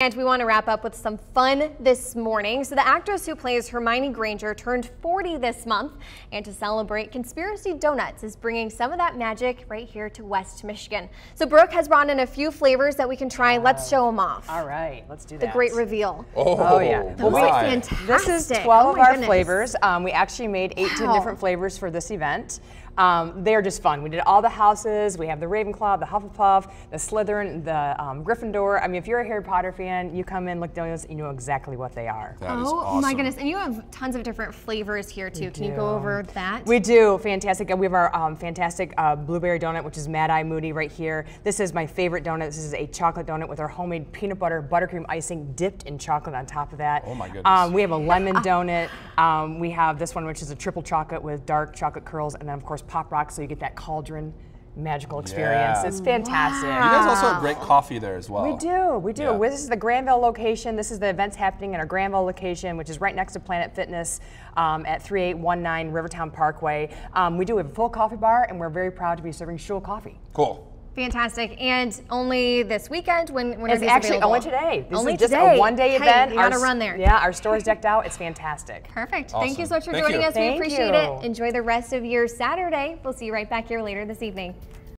And we want to wrap up with some fun this morning. So the actress who plays Hermione Granger turned 40 this month. And to celebrate, Conspiracy Donuts is bringing some of that magic right here to West Michigan. So Brooke has brought in a few flavors that we can try. Let's show them off. All right, let's do The great reveal. Oh, Oh, yeah. Those my. are fantastic. This is 12 Oh of our goodness. flavors. Um, we actually made 18 Wow. different flavors for this event. Um, they are just fun. We did all the houses. We have the Ravenclaw, the Hufflepuff, the Slytherin, the um, Gryffindor. I mean, if you're a Harry Potter fan, you come in, look down those, you know exactly what they are. That is Oh awesome. my goodness. And you have tons of different flavors here too. Can you go over that? We do, fantastic. We have our um, fantastic uh, blueberry donut, which is Mad Eye Moody right here. This is my favorite donut. This is a chocolate donut with our homemade peanut butter buttercream icing dipped in chocolate on top of that. Oh my goodness. Um, we have a lemon donut. Um, we have this one, which is a triple chocolate with dark chocolate curls, and then of course pop rocks, so you get that cauldron magical experience. Yeah. It's fantastic. You guys also have great coffee there as well. We do, we do. Yeah. This is the Grandville location. This is the events happening in our Grandville location, which is right next to Planet Fitness um, at 3819 Rivertown Parkway. Um, we do have a full coffee bar, and we're very proud to be serving Schuil coffee. Cool. Fantastic. And only this weekend when, when It's actually available? only today. This only is just today. a one-day Okay, event. You gotta Our- run there. Yeah, our store's decked out. It's fantastic. Perfect. Thank you so much for Thank joining you. us. We appreciate you. it. Enjoy the rest of your Saturday. We'll see you right back here later this evening.